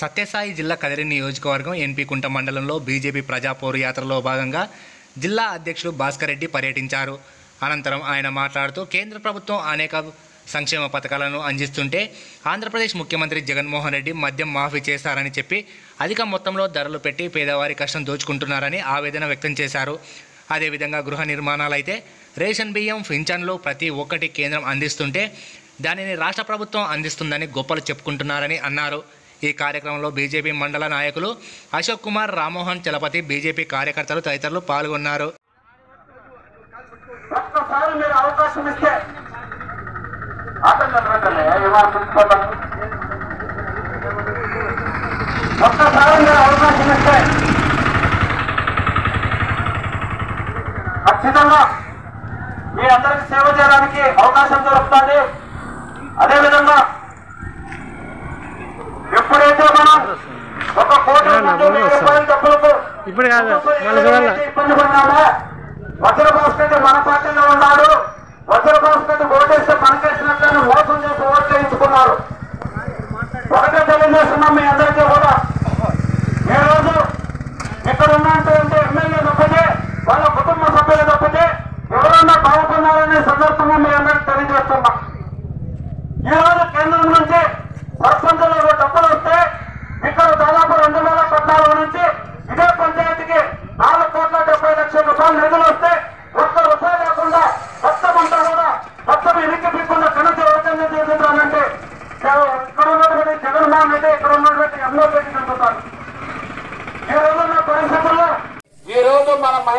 సత్యసాయి జిల్లా కదిరి నియోజకవర్గం ఎన్పికుంట మండలంలో బీజేపీ ప్రజాపోరు యాత్రలో భాగంగా జిల్లా అధ్యక్షుడు భాస్కర్ రెడ్డి పర్యటించారు. అనంతరం ఆయన మాట్లాడుతూ కేంద్ర ప్రభుత్వం అనేక సంక్షేమ పథకాలను అందిస్తుంటే ఆంధ్రప్రదేశ్ ముఖ్యమంత్రి జగన్మోహన్ రెడ్డి మద్యం మాఫీ చేస్తారని చెప్పి అధిక మొత్తంలో ధరలు పెట్టి పేదవారి కష్టం దోచుకుంటున్నారని ఆవేదన వ్యక్తం చేశారు. అదేవిధంగా గృహ నిర్మాణాలైతే రేషన్ బియ్యం పింఛన్లు ప్రతి ఒక్కటి కేంద్రం అందిస్తుంటే దానిని రాష్ట్ర ప్రభుత్వం అందిస్తుందని గొప్పలు చెప్పుకుంటున్నారని అన్నారు. ఈ కార్యక్రమంలో బీజేపీ మండల నాయకులు అశోక్ కుమార్ రామ్మోహన్ చలపతి బీజేపీ కార్యకర్తలు తదితరులు పాల్గొన్నారు. ఒక్కసారి మీరు అవకాశం ఇస్తే ఖచ్చితంగా మీ అందరికి సేవ చేయడానికి అవకాశం దొరుకుతుంది. అదేవిధంగా ఇప్పుడు కాదు మళ్ళీ చూడాలి? వజ్ర భాస్కర్ మన పార్టీలో ఉన్నాడు. వజ్ర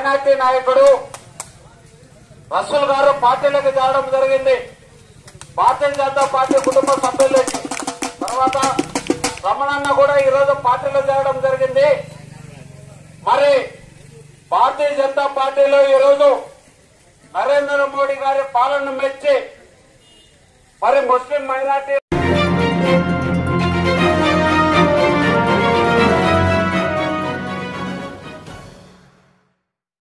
మైనార్టీ నాయకుడు. రసూల్ గారు పార్టీలకు చేరడం జరిగింది. భారతీయ జనతా పార్టీ కుటుంబ సభ్యులకి తర్వాత రమణన్న కూడా ఈ రోజు పార్టీలో చేరడం జరిగింది. మరి భారతీయ జనతా పార్టీలో ఈ రోజు నరేంద్ర మోడీ గారి పాలన మెచ్చి మరి ముస్లిం మైనార్టీ